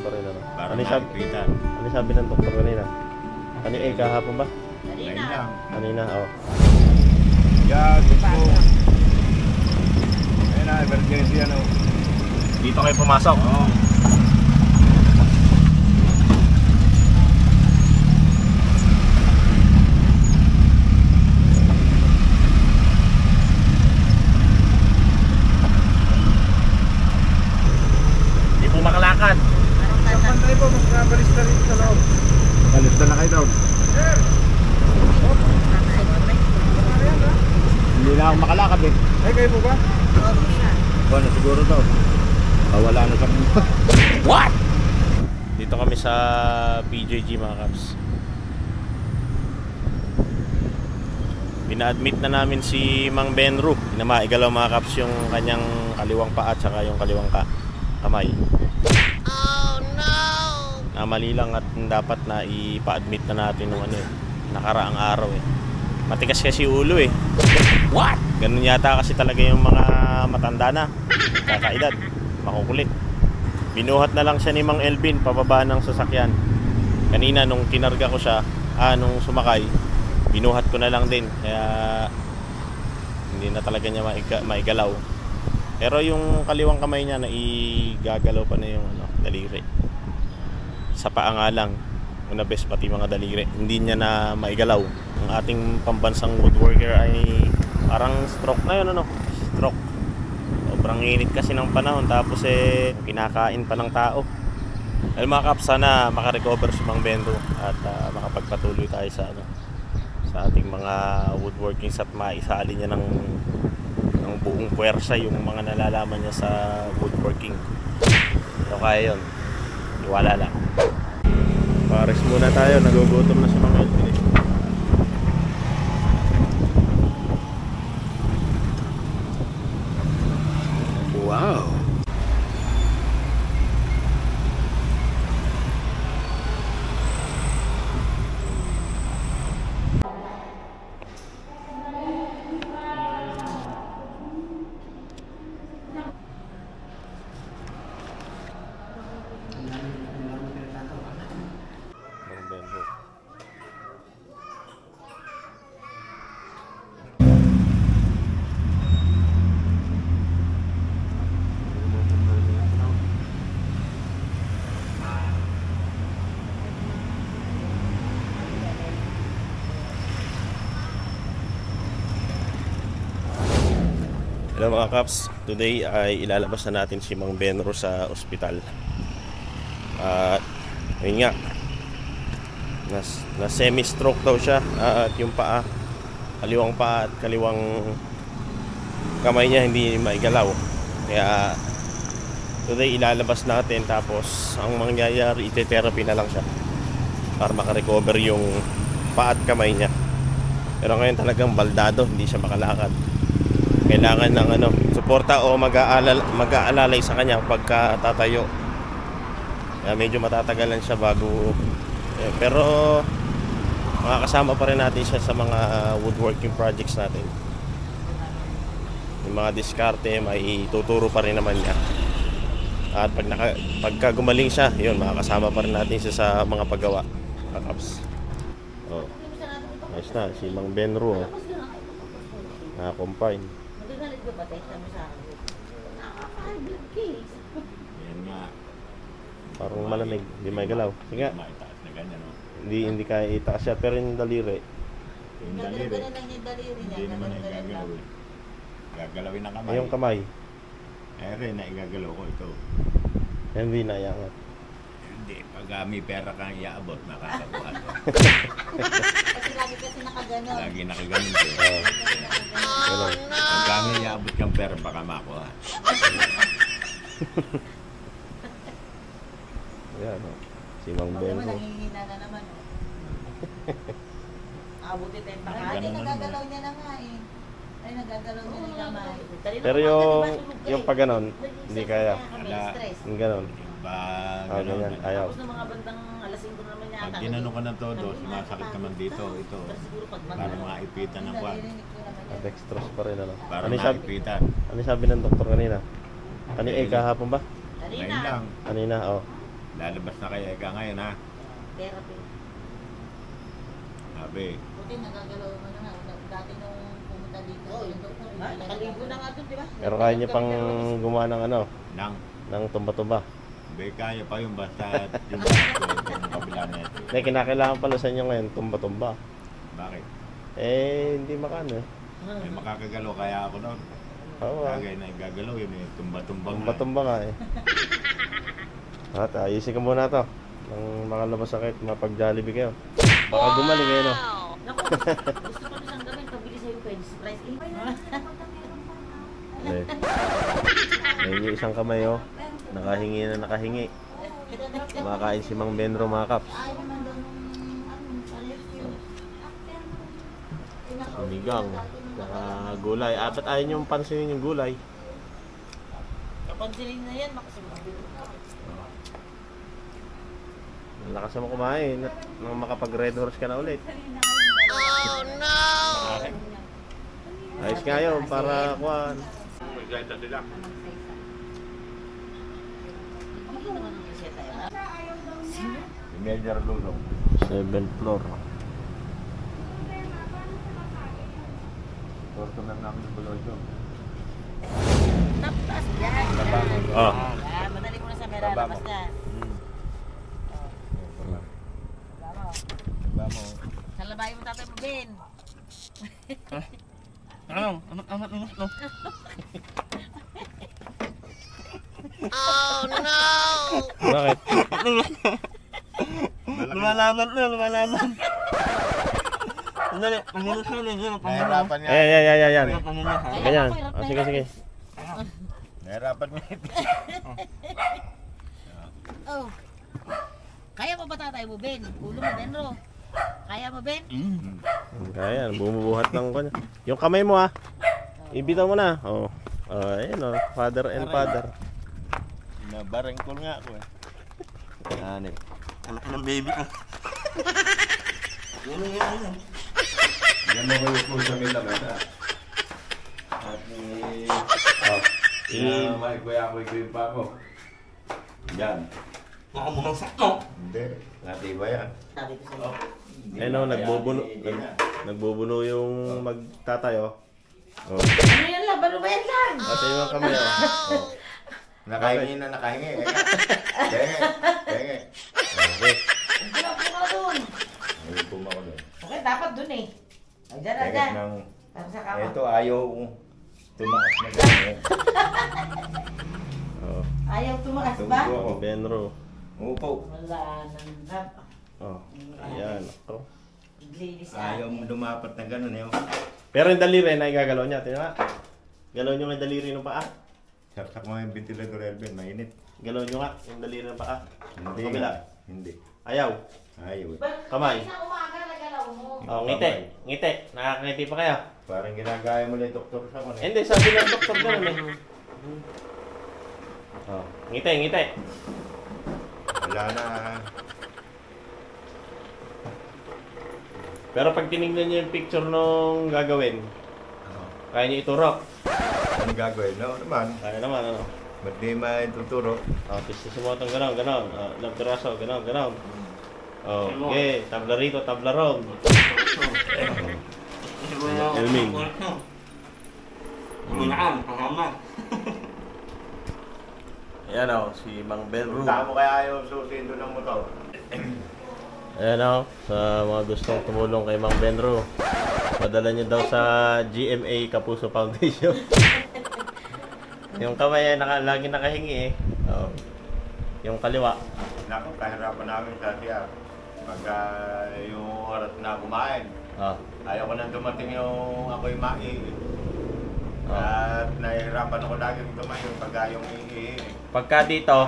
pa rin ano. Para Ano sabi, maipitan. ano sabi ng doktor kanina? Ano eh, kahapon ba? Lang. Kanina, oh. Yan, gusto. Ayun na, emergency ano. Dito kayo pumasok. Oo. Hindi po makalakad. Pantay po, magkabalis na rin sa loob. Balis na kayo daw. Hindi na ako makalakad eh. Ay, kayo po ba? Bueno, siguro daw. Wala na sa What? Dito kami sa PJG mga kaps. Bina-admit na namin si Mang Benru na maigalaw mga kaps yung kanyang kaliwang paa at saka yung kaliwang ka kamay. Oh no! Na mali lang at dapat na ipa-admit na natin nung ano eh, nakaraang araw eh. Matigas kasi ulo eh. What? Ganun yata kasi talaga yung mga matanda na. Kakaedad. Makukulit. Binuhat na lang siya ni Mang Elvin pababa ng sasakyan. Kanina nung kinarga ko siya, ah, nung sumakay, binuhat ko na lang din. Kaya hindi na talaga niya maiga, maigalaw. Pero yung kaliwang kamay niya na igagalaw pa na yung ano, daliri. Sa paa nga lang, una best pati mga daliri. Hindi niya na maigalaw. Ang ating pambansang woodworker ay parang stroke na yun ano, stroke. Sobrang init kasi ng panahon tapos eh pinakain pa ng tao. Well mga kaps, sana makarecover si Mang Bendo at ah, makapagpatuloy tayo sa ano sa ating mga woodworkings at maisali niya ng ng buong puwersa yung mga nalalaman niya sa woodworking. So kaya yun. Iwala lang. Pares muna tayo, nagugutom na si Mang Elvin. eh. Wow. Mang Bendo. Mga Kaps, today ay ilalabas na natin si Mang Benro sa ospital. At ayun nga, na, na semi-stroke daw siya ah, at yung paa, kaliwang paa at kaliwang kamay niya hindi maigalaw. Kaya today ilalabas natin tapos ang mangyayari ite-therapy na lang siya para makarecover yung paa at kamay niya. Pero ngayon talagang baldado, hindi siya makalakad kailangan ng ano, suporta o mag-aalala, mag-aalalay sa kanya pagka tatayo. Kaya medyo matatagalan siya bago eh, pero makakasama pa rin natin siya sa mga woodworking projects natin. Yung mga diskarte, may tuturo pa rin naman niya. At pag naka, pagka gumaling siya, yun, makakasama pa rin natin siya sa mga paggawa. Kakaps. Oh. Ayos na, si Mang Benro. Oh. Naka-confine. Magagalit ka ba tayo sa akin? Nakaka-hybrid case. Yan nga. Parang malamig, hindi may galaw. Sige Maitaas na ganyan, no? hindi, hindi kaya itaas siya, pero yung daliri, Yung daliri. Lang yung daliri niya. Hindi naman gagalaw eh. Gagalawin ang kamay. ay yung kamay, Eh rin, na igagalaw ko ito. hindi na iangat. Hindi, pag ah, may pera kang iaabot, makakakuha ko. Kasi lagi kasi nakagano'n. Lagi nakaganon ko. Oh, Oh, ganun. Pag kami iaabot kang pera, baka makuha. Ayan, oh. si Mang naman, Benro. nangihina na naman. oh. Abuti tayo pa. Ay, nagagalaw niya na nga eh. Ay, nagagalaw niya na yung kamay. Pero yung, yung pag ganon, hindi kaya. Wala. Yung ganon. Pag Ah, ganyan, ayaw. Tapos ng mga bandang alas 5 na naman yata. Pag ginano ka ng todo, sumasakit naman dito, ito. Para maipitan ng kwan. Dextrose pa rin, ano. Para Ano yung sabi, maipitan. ano sabi ng doktor kanina? Kanina, eh, kahapon ba? Ngayon Kanina. lang. Kanina, oh. Lalabas na kay Eka ngayon ha. Therapy. Sabi. Buti nagagalaw mo na nga. Dati nung pumunta dito, yung doktor, nakaligo na nga doon, di ba? Pero kaya niya pang gumawa ng ano, Nang. ng tumba-tumba. Be, kaya pa yung basta yung yung kabila na ito. Hindi, kinakailangan pala sa inyo ngayon, tumba-tumba. Bakit? Eh, hindi makano eh. May makakagalaw kaya ako noon. Oo, ah. Kagay na yung gagalaw yun eh. Tumba-tumbang na. tumba-tumba nga eh. At ayusin ko muna to. Nang mga masakit, mapag-jollibee kayo. Baka gumaling kayo, no? Naku, gusto ko na siyang gawin, pabili sa'yo pwede surprise. Eh, Eh, may isang kamay, oh. Nakahingi na nakahingi. Makain si Mang Benro, mga kaps. Ay, naman daw nung, Sinigang. Saka gulay. Apat ayaw nyo pansinin yung gulay. Kapansinin na yan, makasimabili. Ang lakas mo kumain. At nang makapag red horse ka na ulit. Oh, no! Ayos nga yun, para kuhan. Magleta sila. Hindi naman ang kasi tayo. Yung Major Lulong. 7th floor. Torto na namin yung buloy doon. Tapos, yan. Oh. Yan, madali mo na sa mera, labas na. Baba mo. Diba mo? Tatay mo, Ben. Ano? Ano? Ano? Ano? Ano? Bakit? Lumalaman na, lumalaman. Sandali, pangilos na lang yun. Pangilos. Nahirapan nga. Ayan, ayan, ayan, ayan. Pangilos ha. Ganyan. Oh, sige, sige. Nahirapan nga. Oh. Kaya mo ba tatay mo, Ben? Ulo mo, Denro. Kaya mo, Ben? Mm. Kaya, bumubuhat ng kanya. Yung kamay mo ah. Ibitaw mo na. Oh. Oh, ayan oh. Father and father. Nabarangkol nga ako eh. Hanip. Anak ng baby ko. Yan yan yan. Yan mo kayo po sa may labas ah. At ni... Oh. I... may kuya ko ikuyin pa ako. Yan. Nakamukhang sakto. Hindi. Natiba yan. Sabi ko sa'yo. Ayun oh, nagbubuno. Hindi Nag, na. nagbubuno yung magtatay oh. Oh. Ano yan lang? Balo ba yan lang? Ate yung kamay oh. oh. Nakahingi na nakahingi. eh. Kenge. Kenge. Okay. Ano po ka doon? Ngayon po ako doon. Okay, dapat doon eh. Ay, dyan na, Kaya dyan. ng... Para sa kama. Ito ayaw tumakas na ganyan. Oh. Ayaw tumakas ba? Tunggu ako. Benro. Upo. Wala nang rap. Oh. Ayan. Ako. Ayaw mo dumapat na gano'n eh. Pero yung daliri na igagalaw niya. Tingnan nga. Galaw nga yung daliri ng paa. Saksak mo yung ventilador Elvin, mainit. Galaw nyo nga yung daliri ng paa. Hindi. Hindi. Ayaw. Ayaw eh. Kamay. Umaga mo. Oh, ngiti. Ngiti. Nakakangiti pa kayo. Parang ginagaya mo lang yung doktor sa ko. Hindi, sabi ng doktor ganun eh. Oh, ngiti, ngiti. Wala na. Pero pag tinignan niyo yung picture nung gagawin, Ano? kaya niyo iturok. Ano gagawin? No, naman. Kaya naman, ano. Ba't di maituturo? Oh, pisto sa mga ganon, ganon. Oh, ilang piraso, ganon, ganon. Oh, okay. Tabla rito, tabla ron. Elming. Umunaan, pangama. Ayan o, si Mang Belro. Punta mo kaya yung susi doon ng motor. Ayan o, sa mga gustong tumulong kay Mang Benro. Padala niyo daw sa GMA Kapuso Foundation. yung kamay ay naka, lagi nakahingi eh. Oh. Yung kaliwa. Naku, kahirapan namin sa siya. Pagka yung oras na kumain. Oh. Ayaw ko nang dumating yung ako'y mai. Oh. At nahihirapan ako lagi tumayo pagka yung iihi. Pagka dito,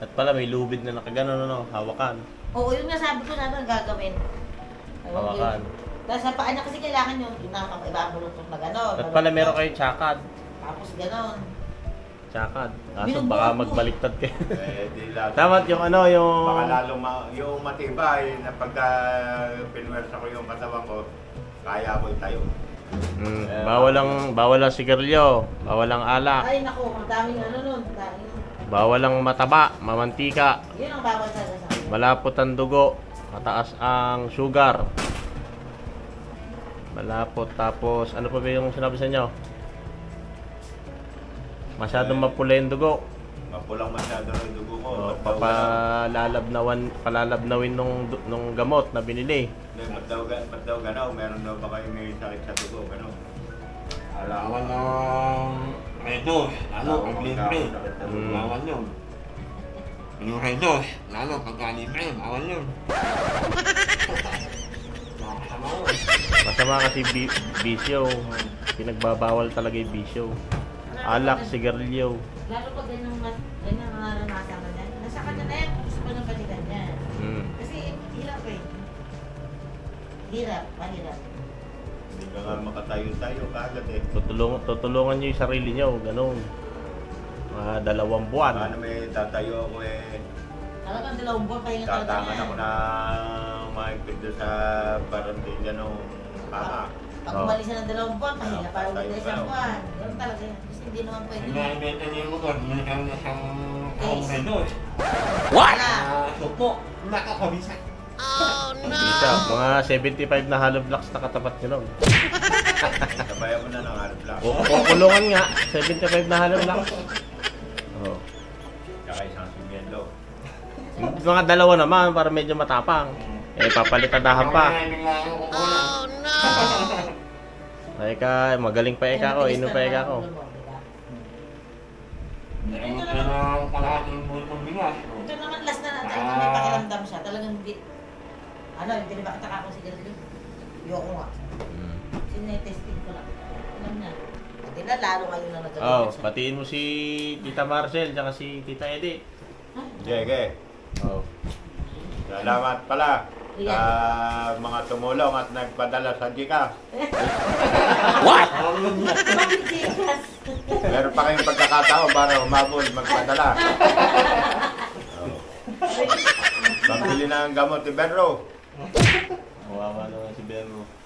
at pala may lubid na nakaganon ano, hawakan. Oo, yun nga sabi ko sana gagawin. Hawakan. Tapos sa paa niya kasi kailangan yung pinaka ibabulutok na gano'n. At pala meron kayo tsakad. Tapos gano'n. Tsakad. Kaso baka magbaliktad kayo. Eh, di lahat. Tama yung ano, yung... Baka lalong ma- yung matibay na pagka pinwersa ko yung katawan ko, kaya ko tayo. Mm, bawal ang bawal ang sigarilyo, bawal ang alak. Ay, naku, ang daming ano nun. Daming Bawal ang mataba, mamantika, Yun ang bawal sa sa malapot ang dugo, mataas ang sugar. Malapot tapos ano pa ba yung sinabi sa inyo? Masyadong mapula yung dugo. Mapulang masyado ng dugo ko. O, Ba't daw gano'n? papalalabnawan, palalabnawin nung, du- nung gamot na binili. Hindi, ba't daw, ga- ba't daw gano'n? Meron daw ba kayo may sakit sa dugo? Gano'n. Alawan ng redos, lalo pag libre. Mm. Bawal yun. Yung redos, lalo pagka libre, bawal yun. Nakakasama yun. Masama kasi bi- bisyo. Pinagbabawal talaga yung bisyo. Alak, sigarilyo. Lalo pag ganyan, mas- ganyan ang naranasan ka niya. Nasa kanya na yan, gusto pa ng balikan niya. Mm. Kasi hirap eh. Hirap, mahirap. Hindi ka nga makatayo-tayo kaagad eh. Tutulungan, tutulungan nyo yung sarili nyo. Ganun. Mga dalawang buwan. Paano may tatayo ako eh. Talagang dalawang buwan pahinga talaga Tatangan niya. ako na mahigpit doon sa barangay ng kama. Pag umalis na ng dalawang buwan, pahinga Oo, pa ulit na tayo isang pa. buwan. Ganun talaga yan. Hindi naman pwede. Yung naibenta niyo mo doon, yun ang isang taong redos. Wala! Ah, supo, nakakabisa. Bisa, mga 75 na hollow blocks na katapat nyo nun. Sabayan mo na ng harap lang. O, kukulungan nga, 75 na hollow blocks. Oh. Tsaka isang simyendo. Mga dalawa naman para medyo matapang. Eh, papalitadahan pa. Oh no! Ay ka, magaling pa eka ko, inom pa eka ko. Meron ng kalahating bigas. Ito naman last na natin, may pakiramdam siya. Talagang hindi. Ano, hindi rin bakit ako sigarilyo. Ayoko nga. Sinetesting ko lang. Alam na. Pati na, lalo ngayon na Oh, nagagalit siya. batiin mo si Tita Marcel tsaka si Tita Edith. Jege, Oh. salamat pala sa Iyan. mga tumulong at nagpadala sa Gcash. Gcash? Meron pa kayong pagkakataon para umabol, magpadala. Oh. Pambili ng gamot ni Benro. Kawawa naman si Berro.